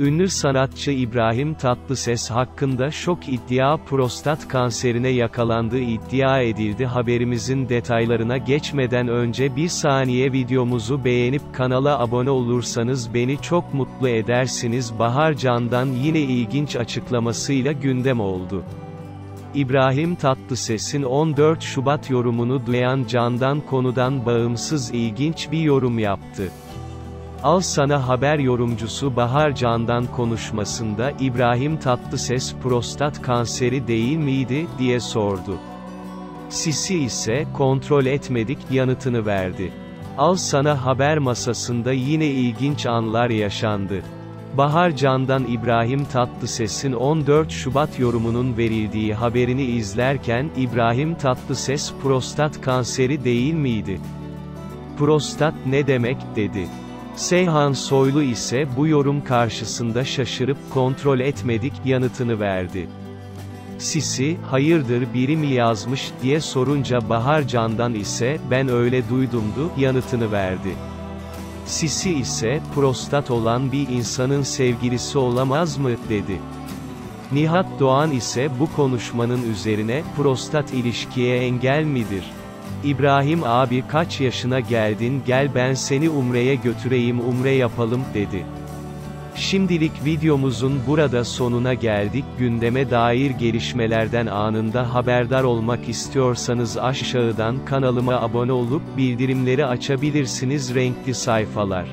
Ünlü sanatçı İbrahim Tatlıses hakkında şok iddia prostat kanserine yakalandığı iddia edildi. Haberimizin detaylarına geçmeden önce bir saniye videomuzu beğenip kanala abone olursanız beni çok mutlu edersiniz. Bahar Can'dan yine ilginç açıklamasıyla gündem oldu. İbrahim Tatlıses'in 14 Şubat yorumunu duyan Can'dan konudan bağımsız ilginç bir yorum yaptı. Al Sana Haber yorumcusu Bahar Can'dan konuşmasında İbrahim Tatlıses prostat kanseri değil miydi, diye sordu. Sisi ise, kontrol etmedik, yanıtını verdi. Al Sana Haber masasında yine ilginç anlar yaşandı. Bahar Can'dan İbrahim Tatlıses'in 14 Şubat yorumunun verildiği haberini izlerken, İbrahim Tatlıses prostat kanseri değil miydi? Prostat ne demek, dedi. Seyhan Soylu ise bu yorum karşısında şaşırıp kontrol etmedik yanıtını verdi. Sisi, hayırdır biri mi yazmış diye sorunca Bahar Can'dan ise ben öyle duydumdu yanıtını verdi. Sisi ise prostat olan bir insanın sevgilisi olamaz mı dedi. Nihat Doğan ise bu konuşmanın üzerine prostat ilişkiye engel midir? İbrahim abi kaç yaşına geldin gel ben seni Umre'ye götüreyim Umre yapalım, dedi. Şimdilik videomuzun burada sonuna geldik. Gündeme dair gelişmelerden anında haberdar olmak istiyorsanız aşağıdan kanalıma abone olup bildirimleri açabilirsiniz renkli sayfalar.